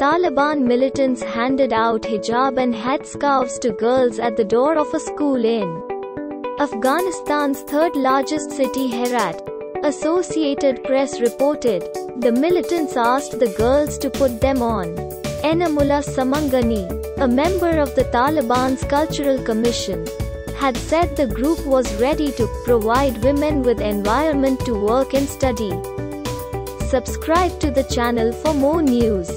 Taliban militants handed out hijab and headscarves to girls at the door of a school in Afghanistan's third largest city Herat. Associated Press reported, the militants asked the girls to put them on. Enamullah Samangani, a member of the Taliban's Cultural Commission, had said the group was ready to provide women with environment to work and study. Subscribe to the channel for more news.